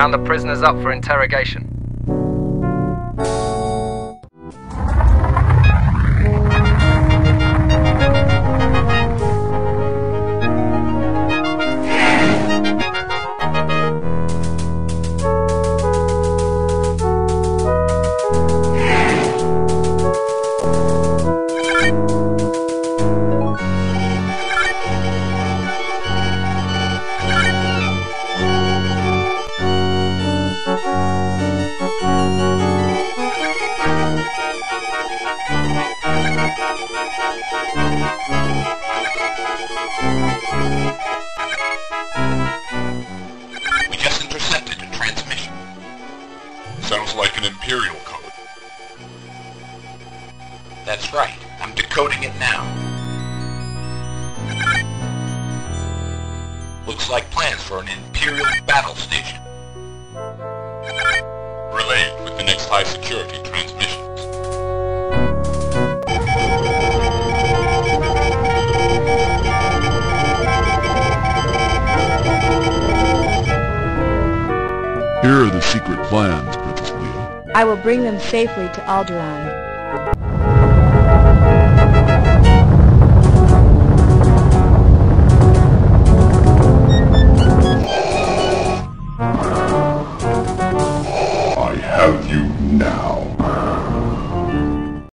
round the prisoners up for interrogation. We just intercepted a transmission. Sounds like an Imperial code. That's right. I'm decoding it now. Looks like plans for an Imperial battle station. Relayed with the next high security transmissions. Here are the secret plans, Princess Leia. I will bring them safely to Alderaan. I have you now.